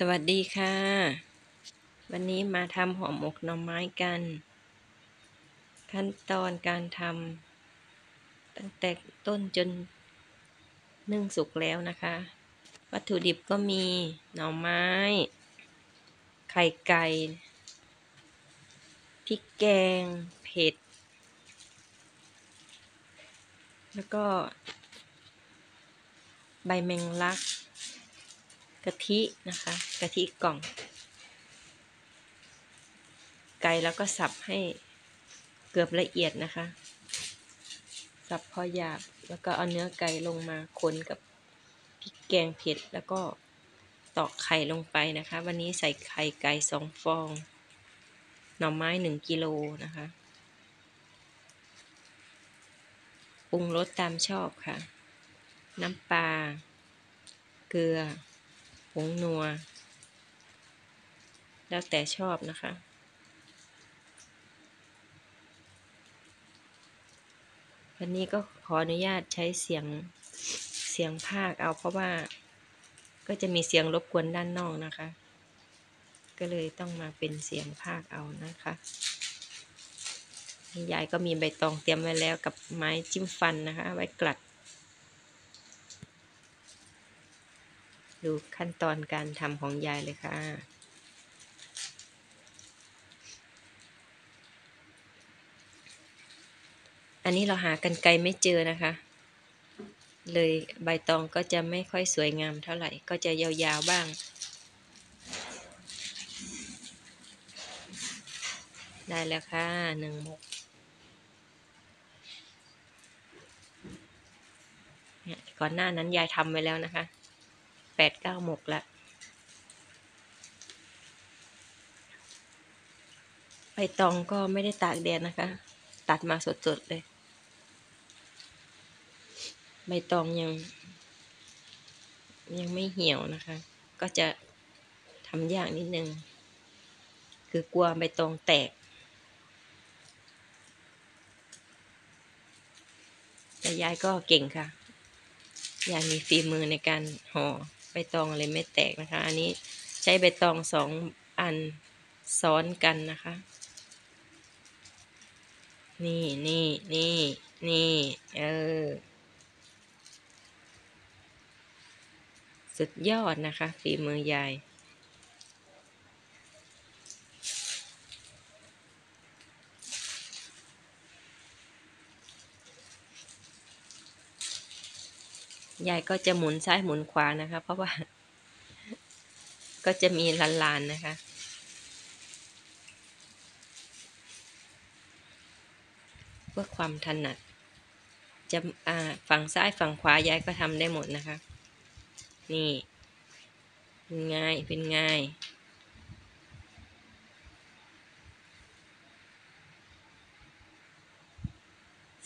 สวัสดีค่ะ วันนี้มาทำหอหมกหน่อไม้กัน ขั้นตอนการทำตั้งแต่ต้นจนนึ่งสุกแล้วนะคะ วัตถุดิบก็มีหน่อไม้ ไข่ไก่พริกแกง เผ็ด แล้วก็ ใบแมงลัก กะทินะคะกะทิกล่อง ไก่แล้วก็สับให้เกือบละเอียดนะคะ สับพอหยาบแล้วก็เอาเนื้อไก่ลงมาคนกับพริกแกงเผ็ดแล้วก็ตอกไข่ลงไปนะคะ วันนี้ใส่ไข่ไก่สองฟอง หน่อไม้หนึ่งกิโลนะคะปรุงรสตามชอบค่ะ น้ำปลา เกลือ งนัว แล้วแต่ชอบนะคะ วันนี้ก็ขออนุญาตใช้เสียงเสียงภาคเอาเพราะว่าก็จะมีเสียงรบกวนด้านนอกนะคะ ก็เลยต้องมาเป็นเสียงภาคเอานะคะยายก็มีใบตองเตรียมไว้แล้วกับไม้จิ้มฟันนะคะ ไว้กลัด ดูขั้นตอนการทำของยายเลยค่ะอันนี้เราหากันไกลไม่เจอนะคะ เลยใบตองก็จะไม่ค่อยสวยงามเท่าไหร่ ก็จะยาวๆบ้าง ได้แล้วค่ะหนึ่งหมกเนี่ยก่อนหน้านั้นยายทำไว้แล้วนะคะ แปดเก้าหมกละใบตองก็ไม่ได้ตากแดดนะคะ ตัดมาสดๆเลย ใบตองยัง ยังไม่เหี่ยวนะคะ ก็จะทำยากนิดนึง คือกลัวใบตองแตกแต่ยายก็เก่งค่ะ ยายมีฝีมือในการห่อ บตองอะไรไม่แตกนะคะ อันนี้ใช้ใบตองสองอันซ้อนกันนะคะ นี่นี่นี่นี่เออ สุดยอดนะคะ ฝีมือยาย ยายก็จะหมุนซ้ายหมุนขวานะคะ เพราะว่า ก็จะมีลานๆนะคะ เพื่อความถนัด จะอ่าฝั่งซ้ายฝั่งขวายายก็ทำได้หมดนะคะ นี่ เป็นง่ายเป็นง่าย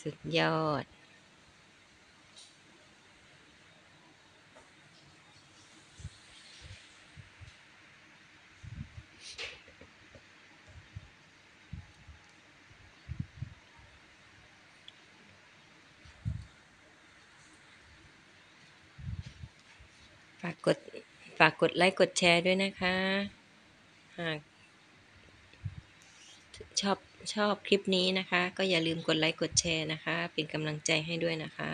สุดยอด ฝากกดฝากกดไลค์กดแชร์ด้วยนะคะ หากชอบชอบคลิปนี้นะคะ ก็อย่าลืมกดไลค์กดแชร์นะคะ เป็นกำลังใจให้ด้วยนะคะ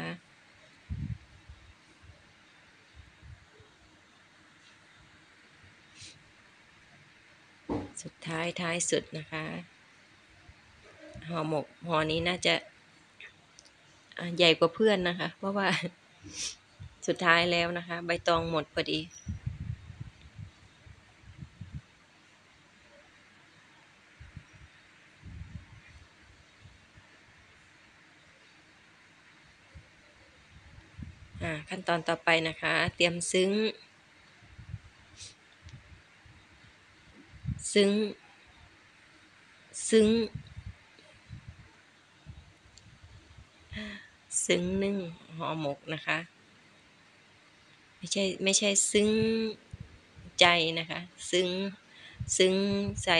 สุดท้ายท้ายสุดนะคะห่อหมกห่อนี้น่าจะใหญ่กว่าเพื่อนนะคะ เพราะว่า สุดท้ายแล้วนะคะ ใบตองหมดพอดีอ่าขั้นตอนต่อไปนะคะ เตรียมซึ้ง ซึ้ง ซึ้ง ซึ้งนึ่งห่อหมกนะคะ ไม่ใช่ไม่ใช่ซึ้งใจนะคะ ซึ้งซึ้งใส่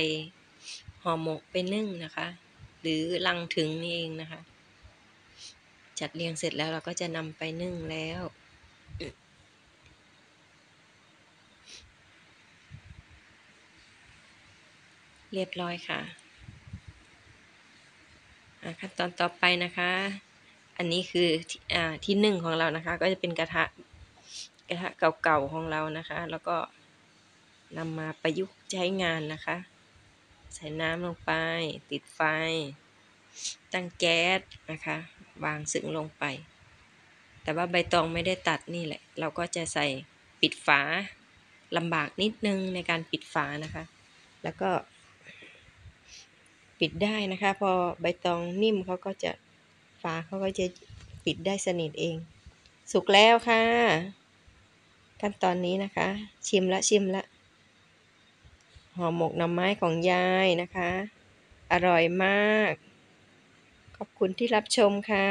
ห่อหมกไปนึ่งนะคะ หรือลังถึงนี่เองนะคะ จัดเรียงเสร็จแล้วเราก็จะนำไปนึ่งแล้วเรียบร้อยค่ะอะขั้นตอนต่อไปนะคะ อันนี้คืออ่าที่หนึ่งของเรานะคะ ก็จะเป็นกระทะ กระทะเก่าๆของเรานะคะ แล้วก็นำมาประยุกต์ใช้งานนะคะ ใส่น้ำลงไป ติดไฟ ตั้งแก๊สนะคะ วางซึ่งลงไป แต่ว่าใบตองไม่ได้ตัดนี่แหละ เราก็จะใส่ปิดฝาลำบากนิดนึงในการปิดฝานะคะ แล้วก็ปิดได้นะคะ พอใบตองนิ่มเขาก็จะฝาเขาก็จะปิดได้สนิทเอง สุกแล้วค่ะ ขั้นตอนนี้นะคะ ชิมละชิมละห่อหมกหน่อไม้ของยายนะคะ อร่อยมาก ขอบคุณที่รับชมค่ะ